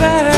better.